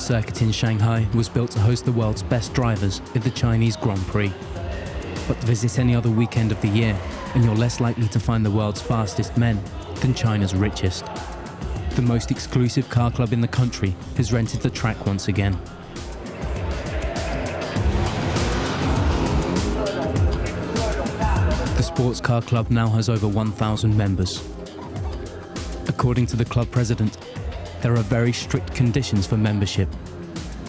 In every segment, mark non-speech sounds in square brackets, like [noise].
circuit in Shanghai was built to host the world's best drivers at the Chinese Grand Prix. But visit any other weekend of the year, and you're less likely to find the world's fastest men than China's richest. The most exclusive car club in the country has rented the track once again. The sports car club now has over 1,000 members. According to the club president, there are very strict conditions for membership,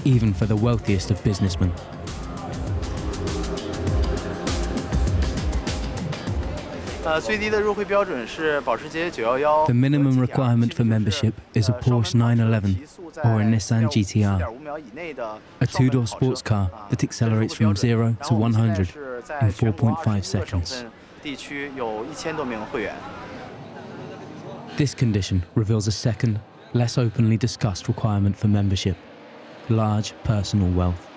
even for the wealthiest of businessmen. Uh, the minimum requirement for membership is a Porsche 911 or a Nissan GTR, a two-door sports car that accelerates from 0 to 100 in 4.5 seconds. This condition reveals a second, less openly discussed requirement for membership large personal wealth.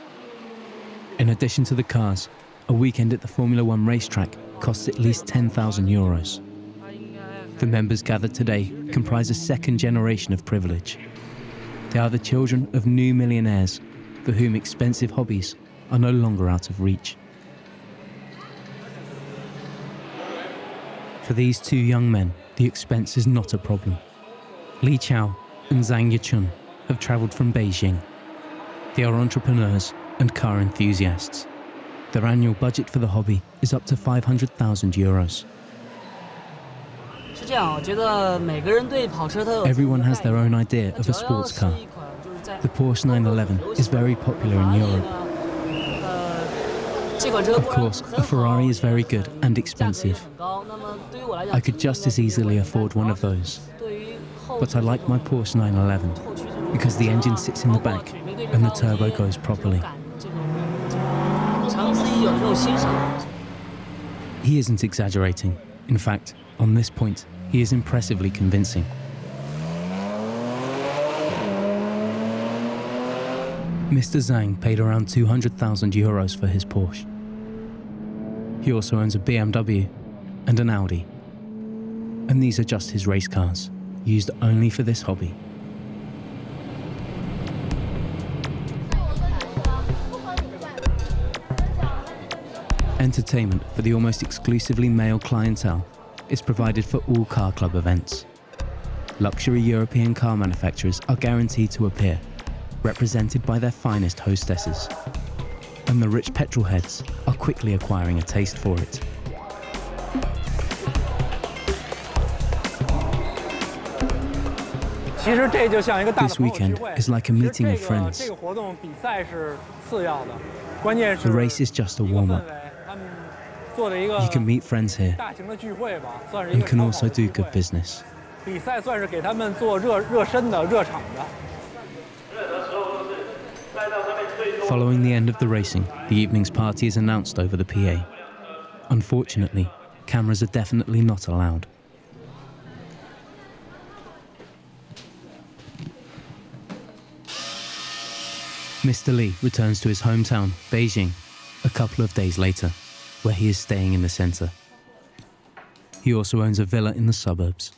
In addition to the cars, a weekend at the Formula One racetrack costs at least 10,000 euros. The members gathered today comprise a second generation of privilege. They are the children of new millionaires for whom expensive hobbies are no longer out of reach. For these two young men, the expense is not a problem. Li Chao and Zhang Yichun have travelled from Beijing. They are entrepreneurs and car enthusiasts. Their annual budget for the hobby is up to 500,000 euros. Everyone has their own idea of a sports car. The Porsche 911 is very popular in Europe. Of course, a Ferrari is very good and expensive. I could just as easily afford one of those. But I like my Porsche 911 because the engine sits in the back and the turbo goes properly. He isn't exaggerating. In fact, on this point, he is impressively convincing. Mr. Zhang paid around 200,000 euros for his Porsche. He also owns a BMW and an Audi. And these are just his race cars, used only for this hobby. Entertainment for the almost exclusively male clientele is provided for all car club events. Luxury European car manufacturers are guaranteed to appear, represented by their finest hostesses. And the rich petrol heads are quickly acquiring a taste for it. This weekend is like a meeting of friends. The race is just a warm-up. You can meet friends here and can also do good business. Following the end of the racing, the evening's party is announced over the PA. Unfortunately, cameras are definitely not allowed. Mr. Li returns to his hometown, Beijing, a couple of days later where he is staying in the centre. He also owns a villa in the suburbs.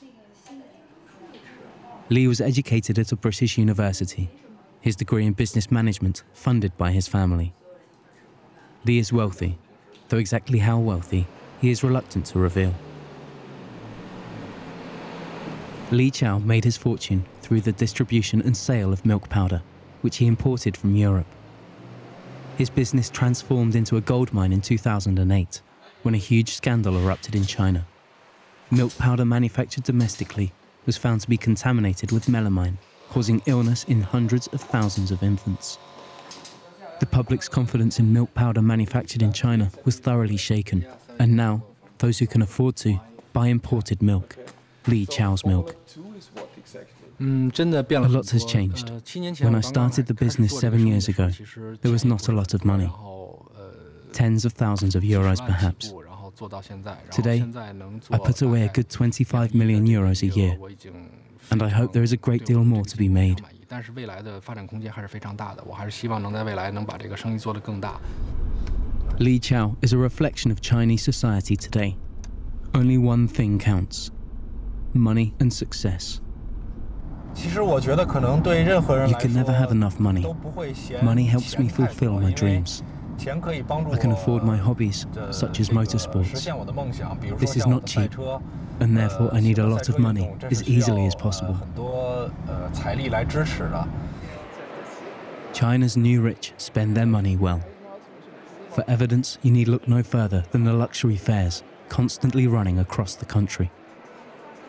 Li was educated at a British university, his degree in business management funded by his family. Li is wealthy, though exactly how wealthy he is reluctant to reveal. Li Chao made his fortune through the distribution and sale of milk powder, which he imported from Europe. His business transformed into a gold mine in 2008 when a huge scandal erupted in China. Milk powder manufactured domestically was found to be contaminated with melamine, causing illness in hundreds of thousands of infants. The public's confidence in milk powder manufactured in China was thoroughly shaken, and now those who can afford to buy imported milk, Li Chao's milk. A lot has changed. When I started the business seven years ago, there was not a lot of money. Tens of thousands of euros perhaps. Today, I put away a good 25 million euros a year, and I hope there is a great deal more to be made. Li Chao is a reflection of Chinese society today. Only one thing counts money and success. You can never have enough money. Money helps me fulfill my dreams. I can afford my hobbies, such as motorsports. This is not cheap, and therefore I need a lot of money as easily as possible. China's new rich spend their money well. For evidence, you need look no further than the luxury fairs constantly running across the country.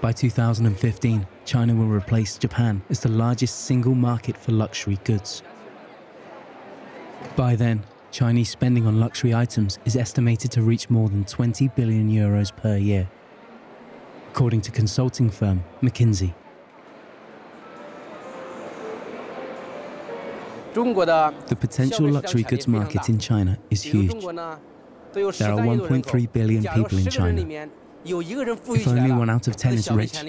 By 2015, China will replace Japan as the largest single market for luxury goods. By then, Chinese spending on luxury items is estimated to reach more than 20 billion euros per year, according to consulting firm McKinsey. The potential luxury goods market in China is huge. There are 1.3 billion people in China. If only one out of 10 is rich,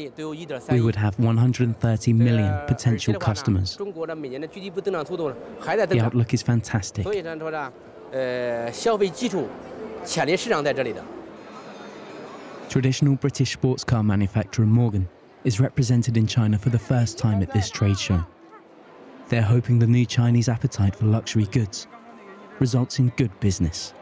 we would have 130 million potential customers. The outlook is fantastic. Traditional British sports car manufacturer Morgan is represented in China for the first time at this trade show. They're hoping the new Chinese appetite for luxury goods results in good business.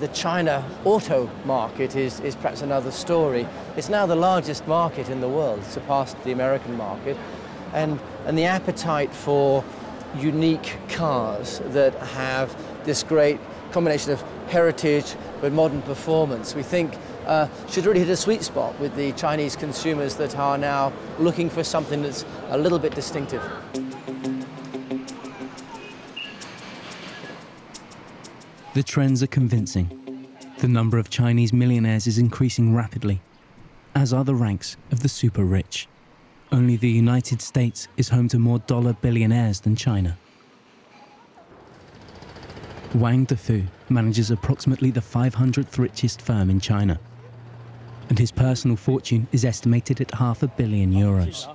The China auto market is, is perhaps another story. It's now the largest market in the world, surpassed the American market. And, and the appetite for unique cars that have this great combination of heritage but modern performance, we think uh, should really hit a sweet spot with the Chinese consumers that are now looking for something that's a little bit distinctive. The trends are convincing. The number of Chinese millionaires is increasing rapidly, as are the ranks of the super rich. Only the United States is home to more dollar billionaires than China. Wang Defu manages approximately the 500th richest firm in China and his personal fortune is estimated at half a billion euros.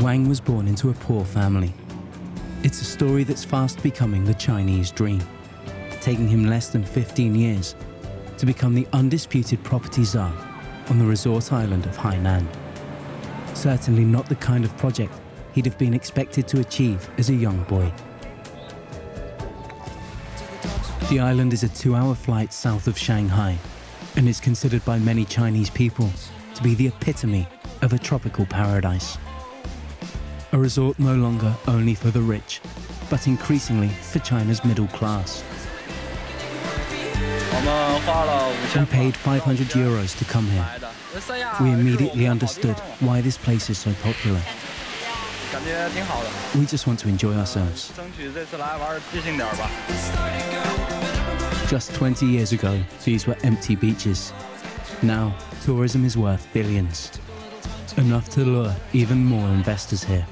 Wang was born into a poor family. It's a story that's fast becoming the Chinese dream, taking him less than 15 years to become the undisputed property czar on the resort island of Hainan. Certainly not the kind of project he'd have been expected to achieve as a young boy. The island is a two-hour flight south of Shanghai and is considered by many Chinese people to be the epitome of a tropical paradise. A resort no longer only for the rich, but increasingly for China's middle class. We paid 500 euros to come here. We immediately understood why this place is so popular. We just want to enjoy ourselves. Just 20 years ago, these were empty beaches. Now, tourism is worth billions. Enough to lure even more investors here.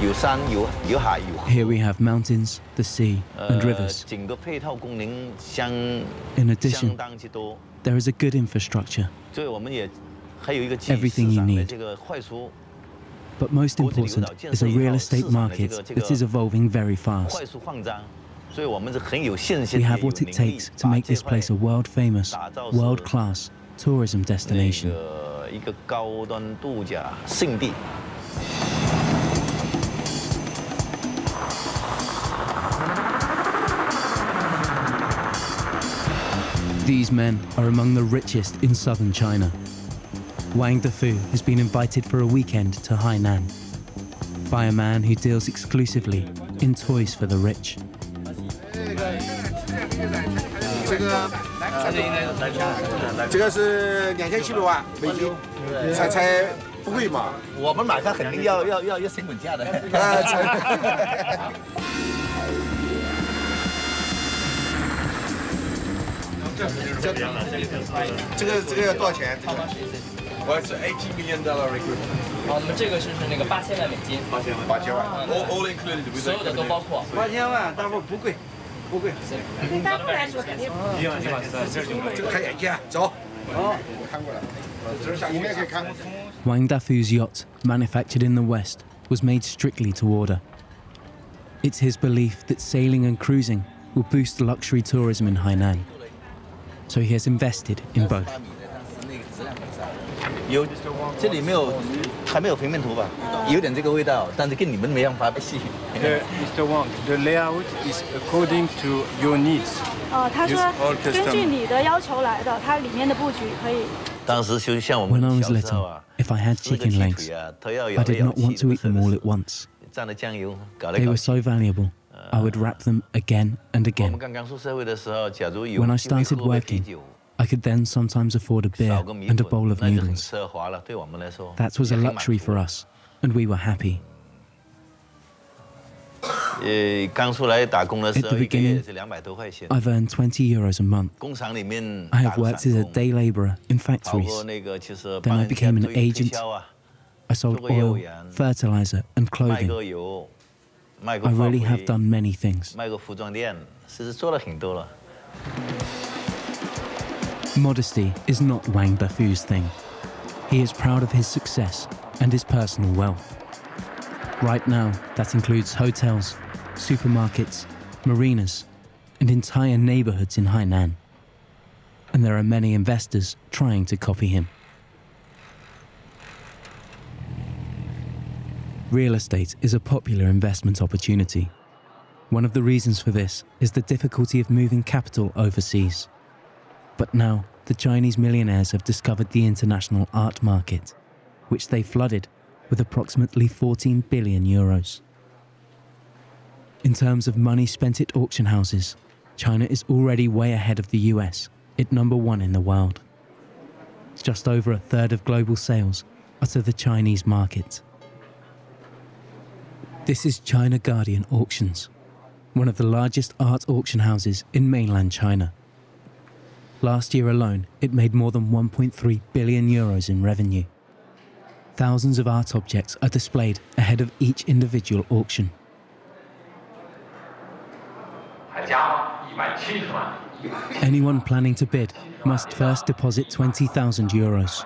Here we have mountains, the sea, and rivers. In addition, there is a good infrastructure. Everything you need. But most important is a real estate market that is evolving very fast. We have what it takes to make this place a world-famous, world-class tourism destination. These men are among the richest in southern China. Wang Defu has been invited for a weekend to Hainan by a man who deals exclusively in toys for the rich. [laughs] [laughs] 这个这个是两千七百万美金，才才不贵嘛。我们马上肯定要要要要升本价的。这个这个要多少钱？我是 eighty million dollar recruitment。好，那么这个是是那个八千万美金。八千万。八千万。All all included。所有的都包括。八千万，大伙不贵。不贵，对大夫来说肯定。一万一万三，这个开眼界，走。好，我看过了，这下应该可以看。Wang Defu's yacht, manufactured in the West, was made strictly to order. It's his belief that sailing and cruising will boost luxury tourism in Hainan. So he has invested in both. 有，这里没有，还没有平面图吧？有点这个味道，但是跟你们没办法比。Mr. Wang, the layout is according to your needs. 哦，他说根据你的要求来的，它里面的布局可以。当时就像我们 When I was little, if I had chicken legs, I did not want to eat them all at once. They were so valuable. I would wrap them again and again. When I started working, I could then sometimes afford a beer and a bowl of noodles. That was a luxury for us, and we were happy. At the beginning, I've earned 20 euros a month. I have worked as a day laborer in factories. Then I became an agent. I sold oil, fertilizer, and clothing. I really have done many things. Modesty is not Wang Dafu's thing. He is proud of his success and his personal wealth. Right now, that includes hotels, supermarkets, marinas, and entire neighborhoods in Hainan. And there are many investors trying to copy him. Real estate is a popular investment opportunity. One of the reasons for this is the difficulty of moving capital overseas. But now, the Chinese millionaires have discovered the international art market, which they flooded with approximately 14 billion euros. In terms of money spent at auction houses, China is already way ahead of the US, at number one in the world. Just over a third of global sales are to the Chinese market. This is China Guardian Auctions, one of the largest art auction houses in mainland China. Last year alone, it made more than 1.3 billion euros in revenue. Thousands of art objects are displayed ahead of each individual auction. Anyone planning to bid must first deposit 20,000 euros.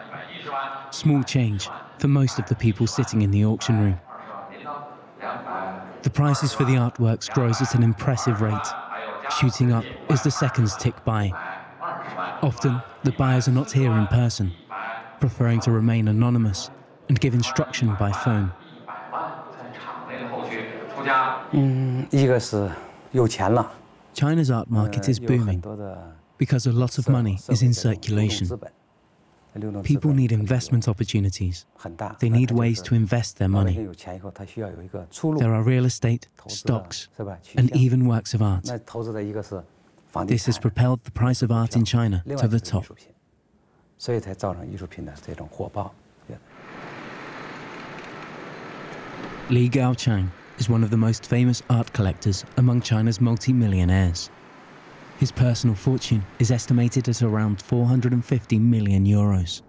Small change for most of the people sitting in the auction room. The prices for the artworks grows at an impressive rate, shooting up as the seconds tick by. Often, the buyers are not here in person, preferring to remain anonymous and give instruction by phone. China's art market is booming because a lot of money is in circulation. People need investment opportunities. They need ways to invest their money. There are real estate, stocks, and even works of art. This has propelled the price of art in China to the top. Li Gaochang is one of the most famous art collectors among China's multi-millionaires. His personal fortune is estimated at around 450 million euros,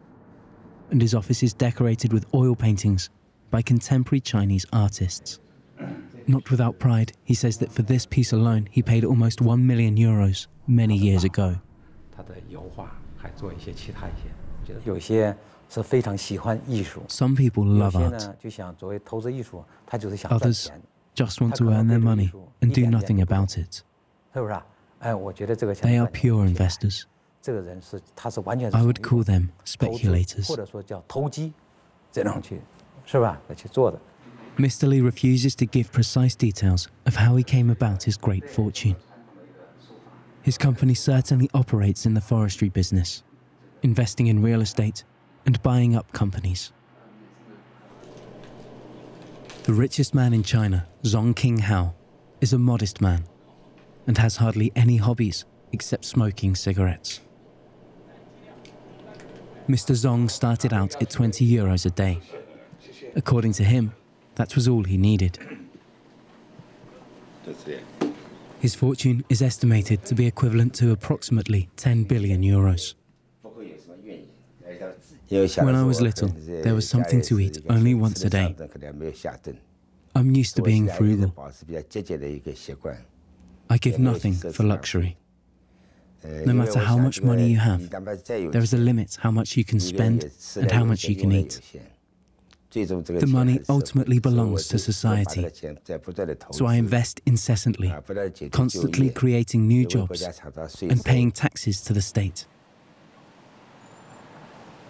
and his office is decorated with oil paintings by contemporary Chinese artists. Not without pride, he says that for this piece alone, he paid almost 1 million euros many years ago. Some people love art. Others just want to earn their money and do nothing about it. They are pure investors. I would call them speculators. Mr. Li refuses to give precise details of how he came about his great fortune. His company certainly operates in the forestry business, investing in real estate and buying up companies. The richest man in China, Zong Qinghao, is a modest man and has hardly any hobbies except smoking cigarettes. Mr. Zong started out at 20 euros a day. According to him, that was all he needed. His fortune is estimated to be equivalent to approximately 10 billion euros. When I was little, there was something to eat only once a day. I'm used to being frugal. I give nothing for luxury. No matter how much money you have, there is a limit how much you can spend and how much you can eat. The money ultimately belongs to society. So I invest incessantly, constantly creating new jobs and paying taxes to the state.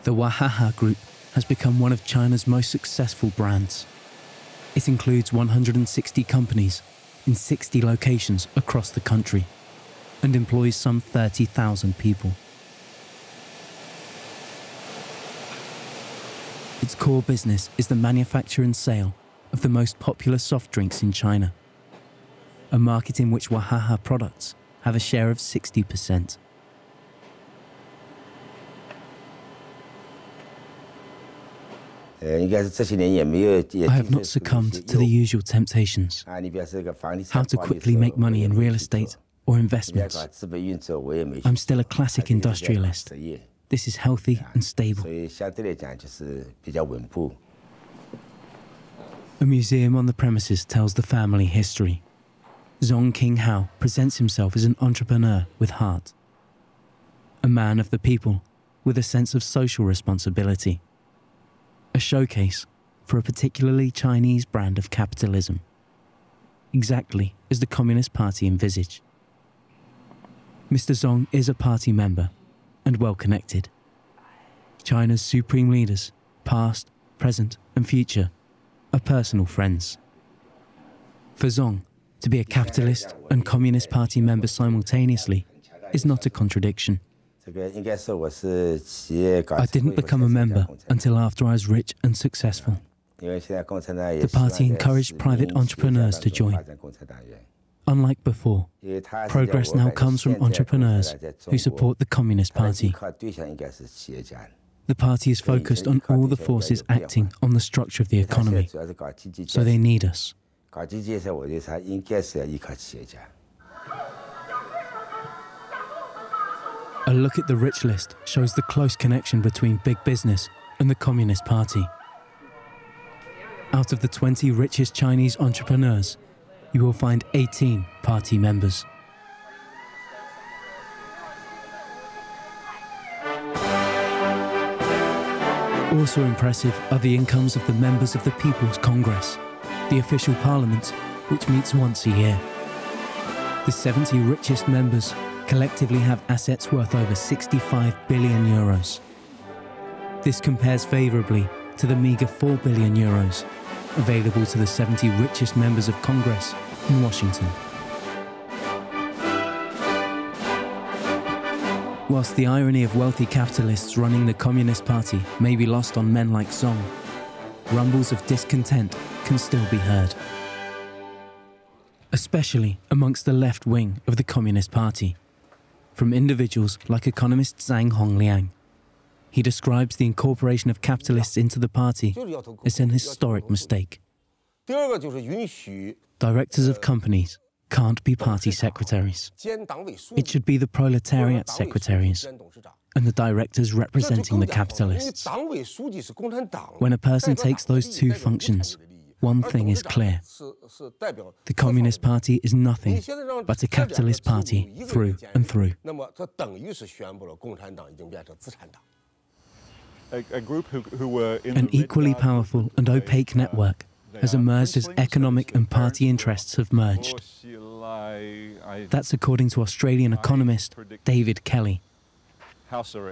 The Wahaha Group has become one of China's most successful brands. It includes 160 companies in 60 locations across the country and employs some 30,000 people. Its core business is the manufacture and sale of the most popular soft drinks in China, a market in which Wahaha products have a share of 60%. I have not succumbed to the usual temptations. How to quickly make money in real estate or investments. I'm still a classic industrialist. This is healthy and stable. A museum on the premises tells the family history. Zong Qinghao presents himself as an entrepreneur with heart, a man of the people with a sense of social responsibility, a showcase for a particularly Chinese brand of capitalism, exactly as the Communist Party envisaged. Mr. Zong is a party member and well connected. China's supreme leaders, past, present, and future, are personal friends. For Zong, to be a capitalist and Communist Party member simultaneously is not a contradiction. I didn't become a member until after I was rich and successful. The party encouraged private entrepreneurs to join. Unlike before, progress now comes from entrepreneurs who support the Communist Party. The party is focused on all the forces acting on the structure of the economy, so they need us. A look at the rich list shows the close connection between big business and the Communist Party. Out of the 20 richest Chinese entrepreneurs, you will find 18 party members. Also impressive are the incomes of the members of the People's Congress, the official parliament, which meets once a year. The 70 richest members collectively have assets worth over 65 billion euros. This compares favourably to the meagre 4 billion euros available to the 70 richest members of Congress in Washington. Whilst the irony of wealthy capitalists running the Communist Party may be lost on men like Zong, rumbles of discontent can still be heard. Especially amongst the left wing of the Communist Party, from individuals like economist Zhang Hongliang. He describes the incorporation of capitalists into the party as an historic mistake. Directors of companies can't be party secretaries. It should be the proletariat secretaries and the directors representing the capitalists. When a person takes those two functions, one thing is clear. The Communist Party is nothing but a capitalist party through and through. A, group who, who were An equally powerful and opaque network has emerged as economic and party interests have merged. That's according to Australian economist David Kelly.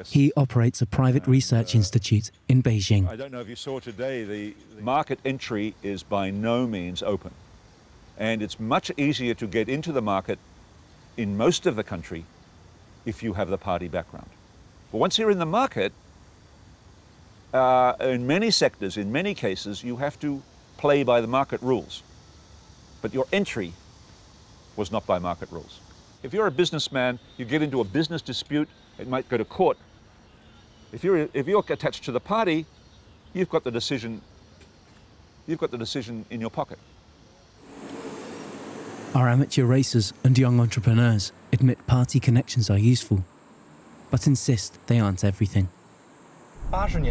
He operates a private research institute in Beijing. I don't know if you saw today, the market entry is by no means open. And it's much easier to get into the market in most of the country if you have the party background. But once you're in the market, uh, in many sectors, in many cases, you have to play by the market rules. But your entry was not by market rules. If you're a businessman, you get into a business dispute, it might go to court. If you're, if you're attached to the party, you've got the decision, you've got the decision in your pocket. Our amateur racers and young entrepreneurs admit party connections are useful, but insist they aren't everything. In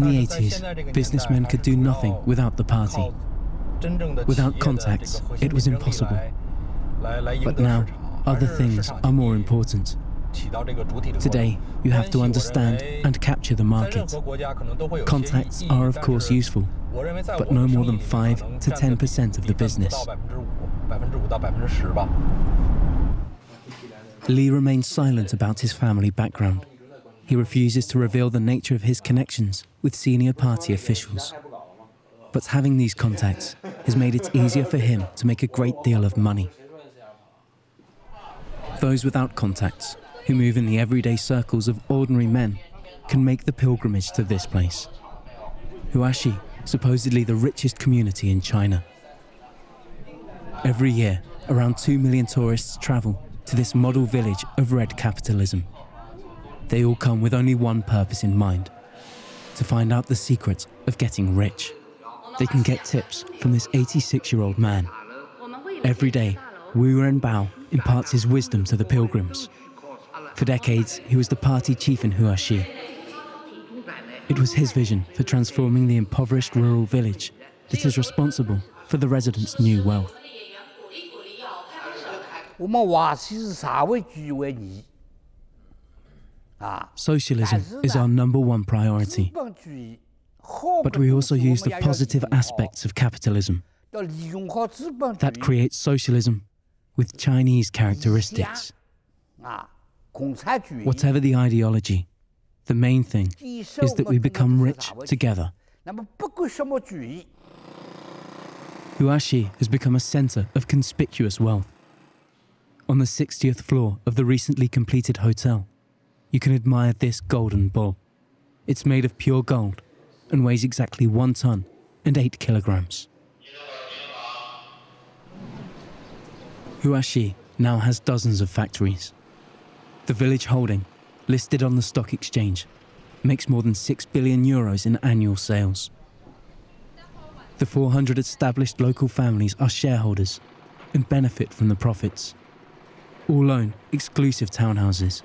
the 80s, businessmen could do nothing without the party. Without contacts, it was impossible. But now, other things are more important. Today, you have to understand and capture the market. Contacts are, of course, useful, but no more than 5 to 10% of the business. Li remains silent about his family background. He refuses to reveal the nature of his connections with senior party officials. But having these contacts has made it easier for him to make a great deal of money. Those without contacts, who move in the everyday circles of ordinary men, can make the pilgrimage to this place. Huaxi, supposedly the richest community in China. Every year, around 2 million tourists travel to this model village of red capitalism. They all come with only one purpose in mind to find out the secret of getting rich. They can get tips from this 86 year old man. Every day, Wu Renbao imparts his wisdom to the pilgrims. For decades, he was the party chief in Huaxi. It was his vision for transforming the impoverished rural village that is responsible for the residents' new wealth. Socialism is our number one priority. But we also use the positive aspects of capitalism that creates socialism with Chinese characteristics. Whatever the ideology, the main thing is that we become rich together. Huaxi has become a center of conspicuous wealth. On the 60th floor of the recently completed hotel, you can admire this golden bull. It's made of pure gold and weighs exactly one ton and eight kilograms. Huaxi now has dozens of factories. The village holding, listed on the stock exchange, makes more than 6 billion euros in annual sales. The 400 established local families are shareholders and benefit from the profits. All own exclusive townhouses.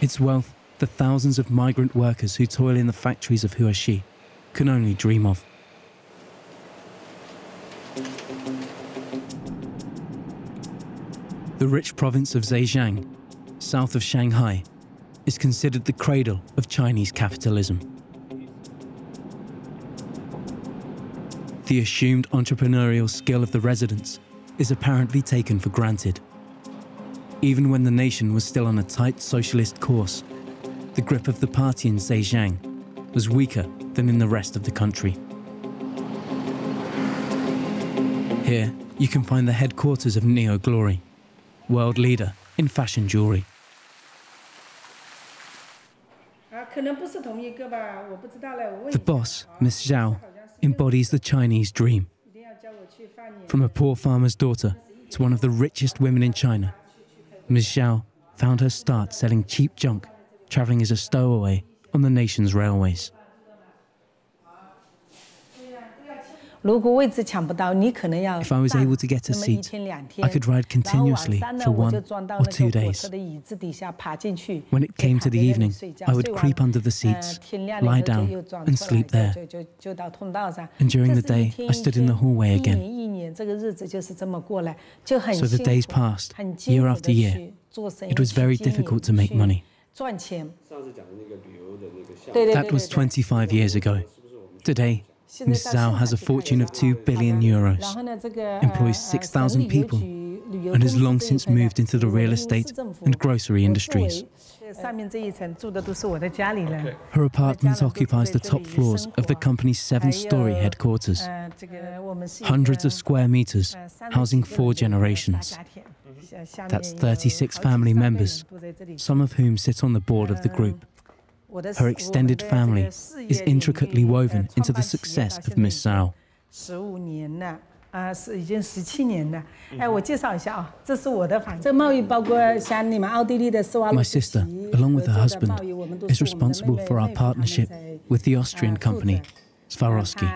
Its wealth, the thousands of migrant workers who toil in the factories of Huaxi, can only dream of. The rich province of Zhejiang, south of Shanghai, is considered the cradle of Chinese capitalism. The assumed entrepreneurial skill of the residents is apparently taken for granted. Even when the nation was still on a tight socialist course, the grip of the party in Zhejiang was weaker than in the rest of the country. Here, you can find the headquarters of Neoglory, world leader in fashion jewelry. The boss, Miss Zhao, embodies the Chinese dream. From a poor farmer's daughter to one of the richest women in China, Ms. Zhao found her start selling cheap junk, traveling as a stowaway on the nation's railways. If I was able to get a seat, I could ride continuously for one or two days. When it came to the evening, I would creep under the seats, lie down, and sleep there. And during the day, I stood in the hallway again. So the days passed, year after year. It was very difficult to make money. That was 25 years ago. Today, Ms. Zhao has a fortune of 2 billion euros, employs 6,000 people, and has long since moved into the real estate and grocery industries. Her apartment occupies the top floors of the company's seven story headquarters. Hundreds of square meters, housing four generations. That's 36 family members, some of whom sit on the board of the group. Her extended family is intricately woven into the success of Miss Zhao. My sister, along with her husband, is responsible for our partnership with the Austrian company Swarovski.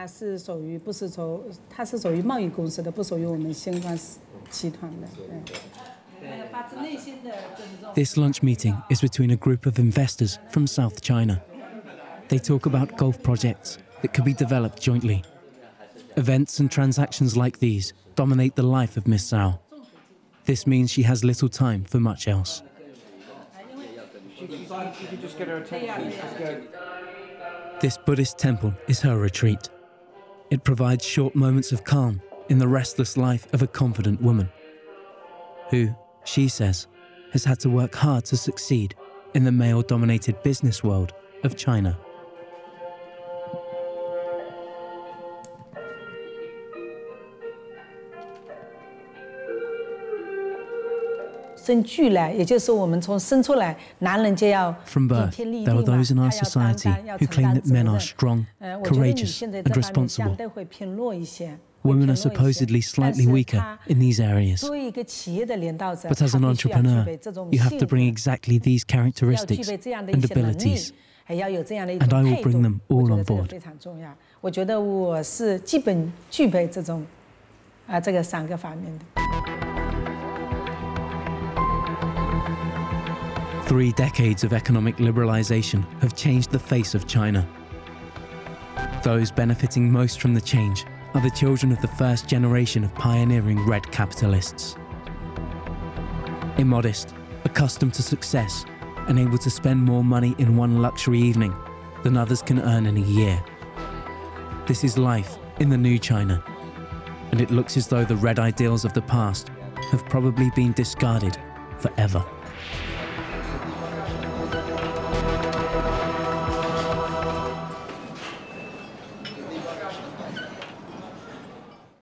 This lunch meeting is between a group of investors from South China. They talk about golf projects that could be developed jointly. Events and transactions like these dominate the life of Miss Zhao. This means she has little time for much else. This Buddhist temple is her retreat. It provides short moments of calm in the restless life of a confident woman who, she says, has had to work hard to succeed in the male dominated business world of China. From birth, there are those in our society who claim that men are strong, courageous, and responsible. Women are supposedly slightly weaker in these areas. But as an entrepreneur, you have to bring exactly these characteristics and abilities. And I will bring them all on board. Three decades of economic liberalization have changed the face of China. Those benefiting most from the change are the children of the first generation of pioneering red capitalists. Immodest, accustomed to success, and able to spend more money in one luxury evening than others can earn in a year. This is life in the new China, and it looks as though the red ideals of the past have probably been discarded forever.